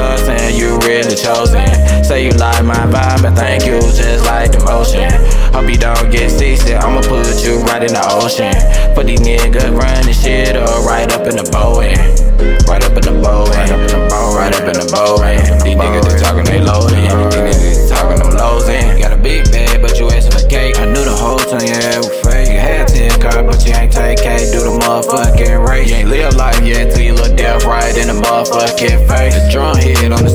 up saying you really chosen. Say you like my vibe, but thank you just like the motion. Hope you don't get seasick, I'ma put you right in the ocean. For these niggas running shit up right up in the Boeing. Right up in the Boeing. Right up in the Boeing. Right up in the Boeing. These niggas they talking they loading. These niggas talking them lows in. Got a big bag, but you asking for cake. I knew the whole time you had was fake. You had 10 cars, but you ain't take K. Do the motherfucking race. You ain't live life yet in the motherfucking face. The drum hit on the